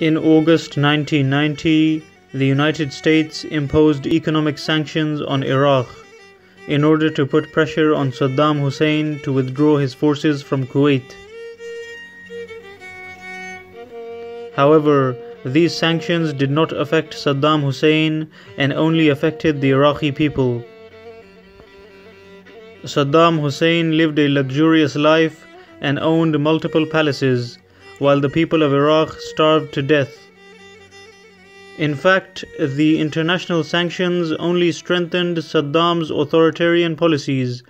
In August 1990, the United States imposed economic sanctions on Iraq in order to put pressure on Saddam Hussein to withdraw his forces from Kuwait. However, these sanctions did not affect Saddam Hussein and only affected the Iraqi people. Saddam Hussein lived a luxurious life and owned multiple palaces, while the people of Iraq starved to death. In fact, the international sanctions only strengthened Saddam's authoritarian policies,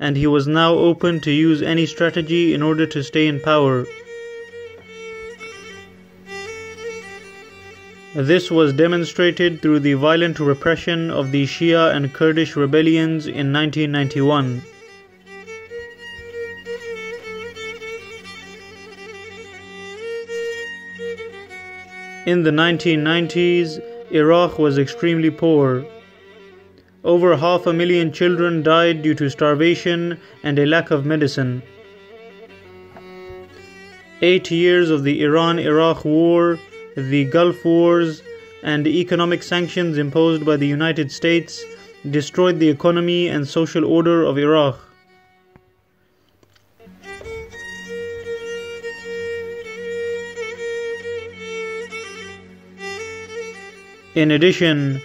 and he was now open to use any strategy in order to stay in power. This was demonstrated through the violent repression of the Shia and Kurdish rebellions in 1991. In the 1990s, Iraq was extremely poor. Over half a million children died due to starvation and a lack of medicine. Eight years of the Iran Iraq War the Gulf Wars, and economic sanctions imposed by the United States destroyed the economy and social order of Iraq. In addition,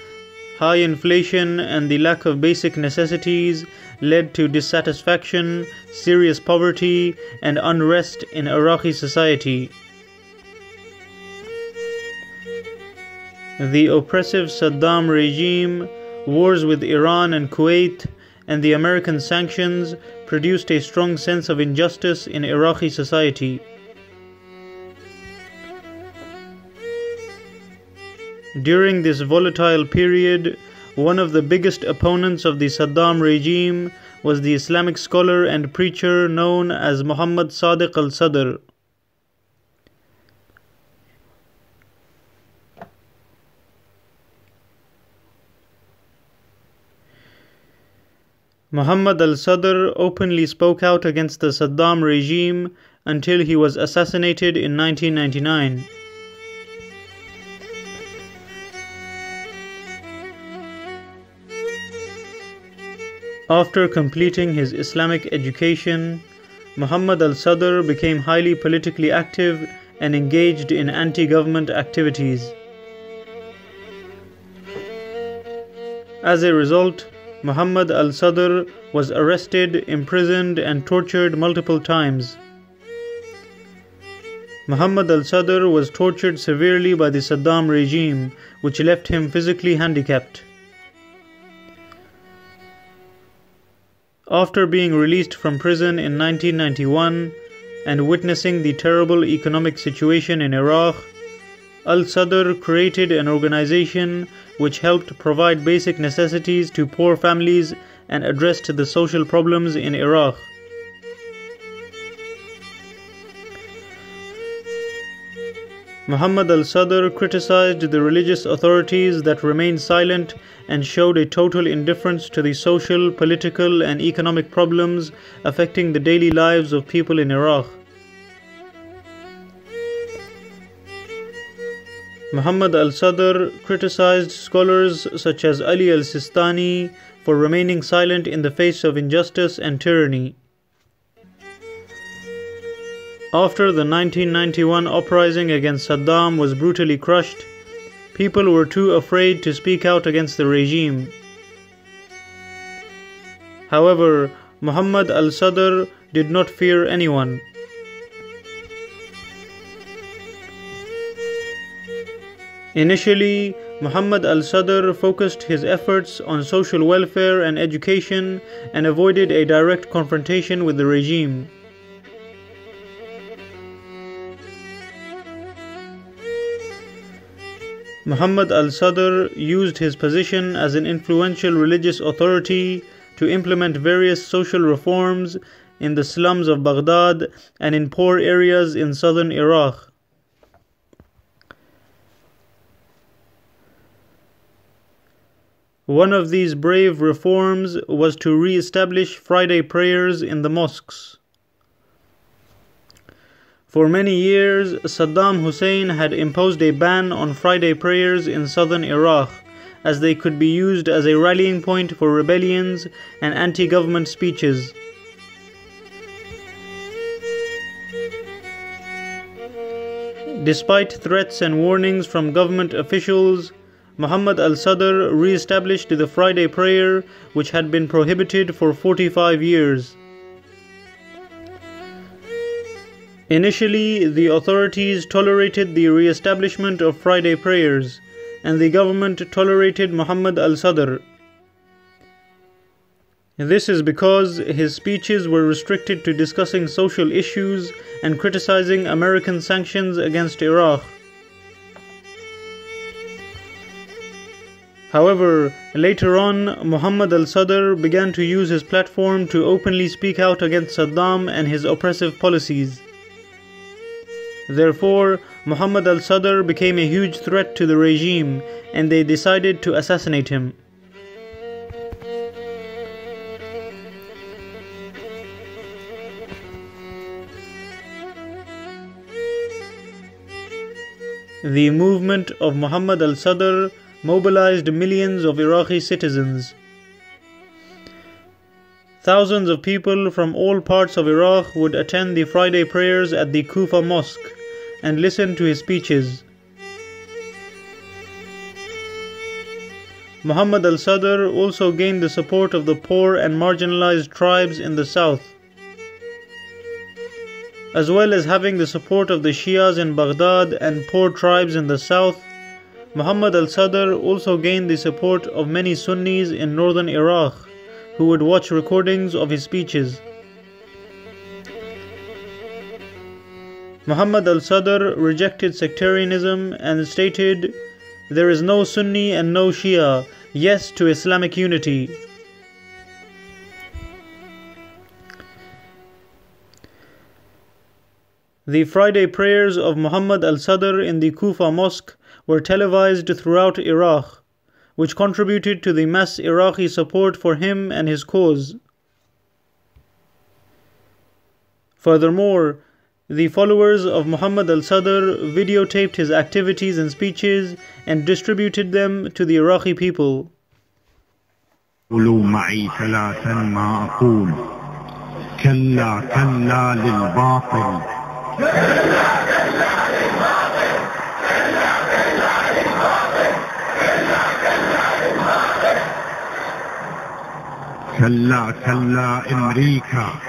high inflation and the lack of basic necessities led to dissatisfaction, serious poverty, and unrest in Iraqi society. the oppressive Saddam regime, wars with Iran and Kuwait, and the American sanctions produced a strong sense of injustice in Iraqi society. During this volatile period, one of the biggest opponents of the Saddam regime was the Islamic scholar and preacher known as Muhammad Sadiq al Sadr. Muhammad al Sadr openly spoke out against the Saddam regime until he was assassinated in 1999. After completing his Islamic education, Muhammad al Sadr became highly politically active and engaged in anti government activities. As a result, Muhammad al Sadr was arrested, imprisoned, and tortured multiple times. Muhammad al Sadr was tortured severely by the Saddam regime, which left him physically handicapped. After being released from prison in 1991 and witnessing the terrible economic situation in Iraq, Al Sadr created an organization which helped provide basic necessities to poor families and addressed the social problems in Iraq. Muhammad al Sadr criticized the religious authorities that remained silent and showed a total indifference to the social, political, and economic problems affecting the daily lives of people in Iraq. Muhammad al Sadr criticized scholars such as Ali al Sistani for remaining silent in the face of injustice and tyranny. After the 1991 uprising against Saddam was brutally crushed, people were too afraid to speak out against the regime. However, Muhammad al Sadr did not fear anyone. Initially, Muhammad al Sadr focused his efforts on social welfare and education and avoided a direct confrontation with the regime. Muhammad al Sadr used his position as an influential religious authority to implement various social reforms in the slums of Baghdad and in poor areas in southern Iraq. One of these brave reforms was to re establish Friday prayers in the mosques. For many years, Saddam Hussein had imposed a ban on Friday prayers in southern Iraq, as they could be used as a rallying point for rebellions and anti government speeches. Despite threats and warnings from government officials, Muhammad al Sadr re established the Friday prayer, which had been prohibited for 45 years. Initially, the authorities tolerated the re establishment of Friday prayers, and the government tolerated Muhammad al Sadr. This is because his speeches were restricted to discussing social issues and criticizing American sanctions against Iraq. However, later on, Muhammad al Sadr began to use his platform to openly speak out against Saddam and his oppressive policies. Therefore, Muhammad al Sadr became a huge threat to the regime and they decided to assassinate him. The movement of Muhammad al Sadr mobilized millions of Iraqi citizens. Thousands of people from all parts of Iraq would attend the Friday prayers at the Kufa Mosque and listen to his speeches. Muhammad al Sadr also gained the support of the poor and marginalized tribes in the south as well as having the support of the Shias in Baghdad and poor tribes in the south, Muhammad al Sadr also gained the support of many Sunnis in northern Iraq who would watch recordings of his speeches. Muhammad al Sadr rejected sectarianism and stated, There is no Sunni and no Shia, yes to Islamic unity. The Friday prayers of Muhammad al Sadr in the Kufa mosque were televised throughout Iraq, which contributed to the mass Iraqi support for him and his cause. Furthermore, the followers of Muhammad al Sadr videotaped his activities and speeches and distributed them to the Iraqi people. معي ثلاثا ما أقول كلا كلا للباطل كلا كلا امريكا كلا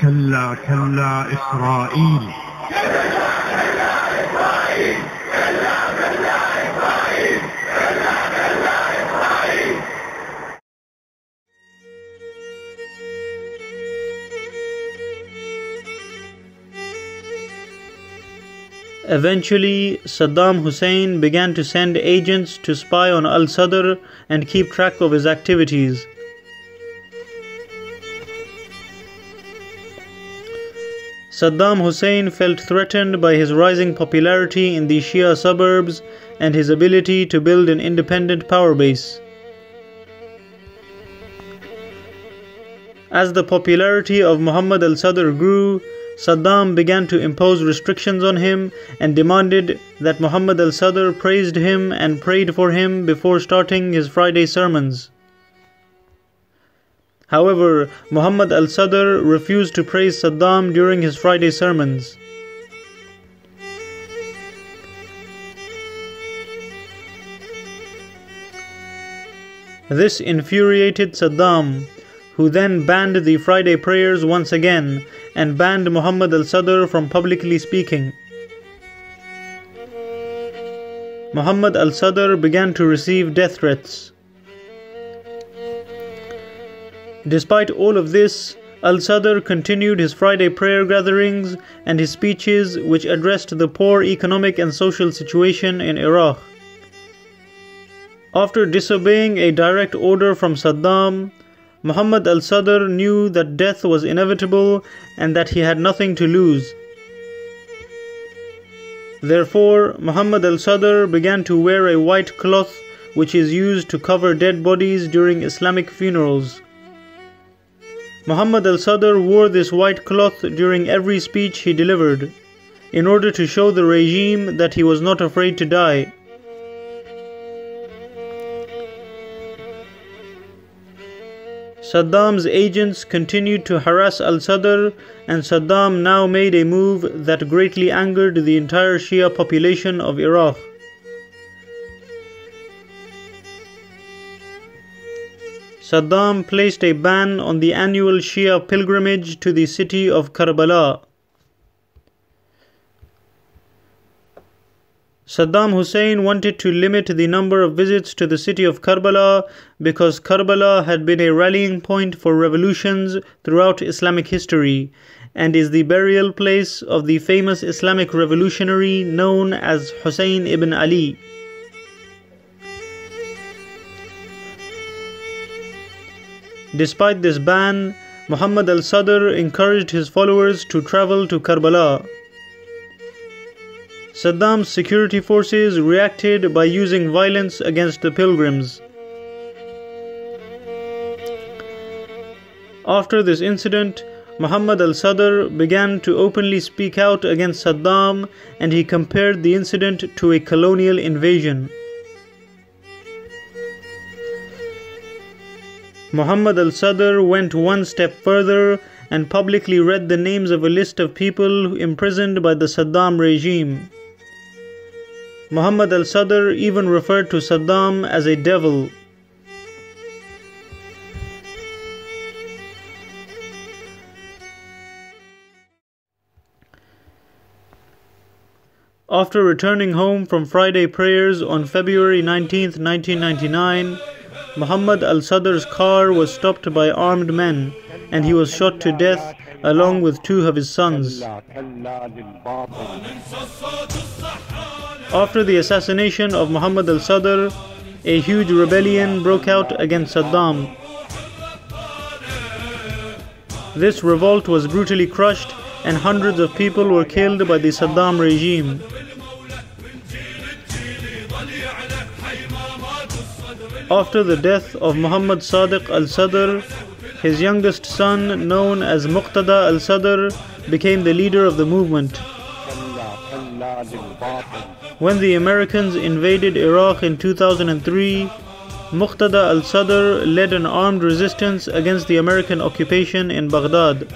اسرائيل كلا كلا Eventually, Saddam Hussein began to send agents to spy on al Sadr and keep track of his activities. Saddam Hussein felt threatened by his rising popularity in the Shia suburbs and his ability to build an independent power base. As the popularity of Muhammad al Sadr grew, Saddam began to impose restrictions on him and demanded that Muhammad al Sadr praised him and prayed for him before starting his Friday sermons. However, Muhammad al Sadr refused to praise Saddam during his Friday sermons. This infuriated Saddam, who then banned the Friday prayers once again and banned Muhammad al Sadr from publicly speaking. Muhammad al Sadr began to receive death threats. Despite all of this, Al Sadr continued his Friday prayer gatherings and his speeches, which addressed the poor economic and social situation in Iraq. After disobeying a direct order from Saddam, Muhammad al Sadr knew that death was inevitable and that he had nothing to lose. Therefore, Muhammad al Sadr began to wear a white cloth which is used to cover dead bodies during Islamic funerals. Muhammad al Sadr wore this white cloth during every speech he delivered, in order to show the regime that he was not afraid to die. Saddam's agents continued to harass al Sadr, and Saddam now made a move that greatly angered the entire Shia population of Iraq. Saddam placed a ban on the annual Shia pilgrimage to the city of Karbala. Saddam Hussein wanted to limit the number of visits to the city of Karbala because Karbala had been a rallying point for revolutions throughout Islamic history and is the burial place of the famous Islamic revolutionary known as Hussein ibn Ali. Despite this ban, Muhammad al Sadr encouraged his followers to travel to Karbala. Saddam's security forces reacted by using violence against the pilgrims. After this incident, Muhammad al Sadr began to openly speak out against Saddam and he compared the incident to a colonial invasion. Muhammad al Sadr went one step further and publicly read the names of a list of people imprisoned by the Saddam regime. Muhammad al Sadr even referred to Saddam as a devil. After returning home from Friday prayers on February 19, 1999, Muhammad al Sadr's car was stopped by armed men and he was shot to death along with two of his sons. After the assassination of Muhammad al Sadr, a huge rebellion broke out against Saddam. This revolt was brutally crushed and hundreds of people were killed by the Saddam regime. After the death of Muhammad Sadiq al Sadr, his youngest son, known as Muqtada al Sadr, became the leader of the movement. When the Americans invaded Iraq in 2003, Muqtada al Sadr led an armed resistance against the American occupation in Baghdad.